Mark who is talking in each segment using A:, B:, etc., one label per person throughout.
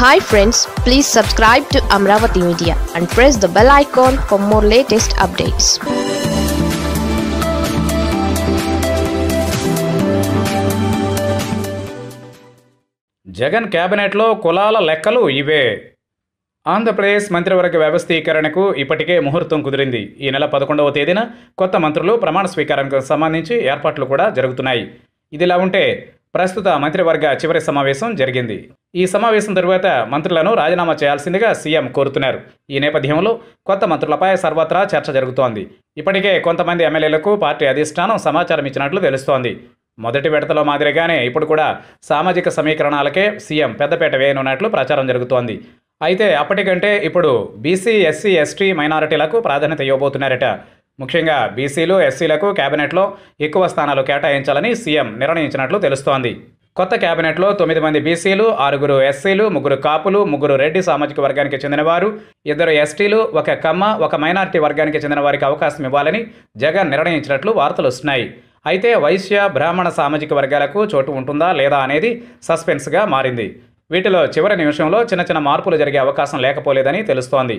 A: Hi friends please subscribe to Amaravati media and press the bell icon for more latest updates
B: Jagan క్యాబినెట్లో కులాల లెక్కలు ఇవే. ఆంధ్రప్రదేశ్ మంత్రివర్గ వ్యవస్థీకరణకు ఇప్పటికే ముహూర్తం కుదిరింది. ఈ నెల పదకొండవ తేదీన కొత్త మంత్రులు ప్రమాణ స్వీకారానికి సంబంధించి ఏర్పాట్లు కూడా జరుగుతున్నాయి. ఇదిలా ఉంటే ప్రస్తుత మంత్రివర్గ చివరి సమావేశం జరిగింది. ఈ సమావేశం తరువాత మంత్రులను రాజీనామా చేయాల్సిందిగా సీఎం కోరుతున్నారు. ఈ నేపథ్యంలో కొత్త మంత్రులపై సర్వత్రా చర్చ జరుగుతోంది. ఇప్పటికే కొంతమంది ఎమ్మెల్యేలకు పార్టీ అధిష్టానం సమాచారం ఇచ్చినట్లు తెలుస్తోంది. మొదటి విడతలో మాదిరిగానే ఇప్పుడు కూడా సామాజిక సమీకరణాలకే సీఎం పెద్దపేట వేయనున్నట్లు ప్రచారం జరుగుతోంది. అయితే అప్పటికంటే ఇప్పుడు బీసీ ఎస్సీ ఎస్టీ మైనారిటీలకు ప్రాధాన్యత ఇవ్వబోతున్నారట. ముఖ్యంగా బీసీలు ఎస్సీలకు కేబినెట్లో ఎక్కువ స్థానాలు కేటాయించాలని సీఎం నిర్ణయించినట్లు తెలుస్తోంది. కొత్త కేబినెట్లో తొమ్మిది మంది బీసీలు ఆరుగురు ఎస్సీలు ముగ్గురు కాపులు ముగ్గురు రెడ్డి సామాజిక వర్గానికి చెందినవారు. ఇద్దరు ఎస్టీలు ఒక కమ్మ ఒక మైనారిటీ వర్గానికి చెందిన వారికి అవకాశం ఇవ్వాలని జగన్ నిర్ణయించినట్లు వార్తలు వస్తున్నాయి. అయితే వైశ్య బ్రాహ్మణ సామాజిక వర్గాలకు చోటు ఉంటుందా లేదా అనేది సస్పెన్స్గా మారింది. వీటిలో చివరి నిమిషంలో చిన్న చిన్న మార్పులు జరిగే అవకాశం లేకపోలేదని తెలుస్తోంది.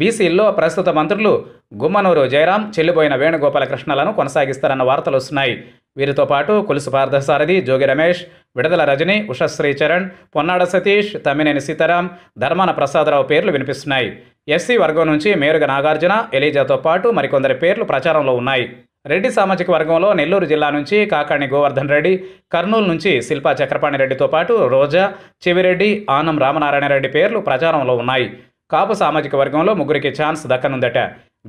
B: బీసీల్లో ప్రస్తుత మంత్రులు గుమ్మనూరు జయరాం చెల్లిపోయిన వేణుగోపాలకృష్ణలను కొనసాగిస్తారన్న వార్తలు వస్తున్నాయి. వీరితో పాటు కొలుసు పార్థసారథి జోగి రమేష్ విడుదల రజని ఉష శ్రీచరణ్ పొన్నాడ సతీష్ తమ్మినేని సీతారాం ధర్మాన ప్రసాదరావు పేర్లు వినిపిస్తున్నాయి. ఎస్సీ వర్గం నుంచి మేరుగ నాగార్జున ఎలీజాతో పాటు మరికొందరి పేర్లు ప్రచారంలో ఉన్నాయి. రెడ్డి సామాజిక వర్గంలో నెల్లూరు జిల్లా నుంచి కాకాణి గోవర్ధన్ రెడ్డి కర్నూలు నుంచి శిల్పా చక్రపాణి రెడ్డితో పాటు రోజా చెవిరెడ్డి ఆనం రామనారాయణ రెడ్డి పేర్లు ప్రచారంలో ఉన్నాయి. కాపు సామాజిక వర్గంలో ముగ్గురికి ఛాన్స్ దక్కనుందట.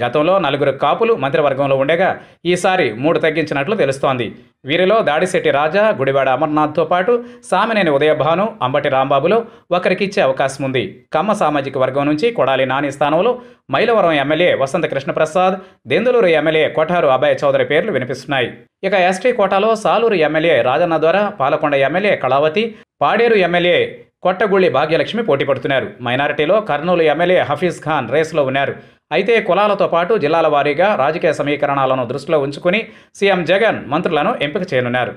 B: గతంలో నలుగురు కాపులు మంత్రివర్గంలో ఉండగా ఈసారి మూడు తగ్గించినట్లు తెలుస్తోంది. వీరిలో దాడిశెట్టి రాజా గుడివాడ అమర్నాథ్తో పాటు సామినేని ఉదయభాను అంబటి రాంబాబులో ఒకరికిచ్చే అవకాశం ఉంది కమ్మ సామాజిక వర్గం నుంచి కొడాలి నాని స్థానంలో మైలవరం ఎమ్మెల్యే వసంత కృష్ణప్రసాద్ దెందులూరు ఎమ్మెల్యే కొఠారు అభయ చౌదరి పేర్లు వినిపిస్తున్నాయి. ఇక ఎస్టీ కోటాలో సాలూరు ఎమ్మెల్యే రాజన్న ద్వారా పాలకొండ ఎమ్మెల్యే కళావతి పాడేరు ఎమ్మెల్యే కొట్టగుళ్ళి భాగ్యలక్ష్మి పోటీ పడుతున్నారు. మైనారిటీలో కర్నూలు ఎమ్మెల్యే హఫీజ్ ఖాన్ రేసులో ఉన్నారు. అయితే కులాలతో పాటు జిల్లాల వారీగా రాజకీయ సమీకరణాలను దృష్టిలో ఉంచుకుని సీఎం జగన్ మంత్రులను ఎంపిక చేయనున్నారు.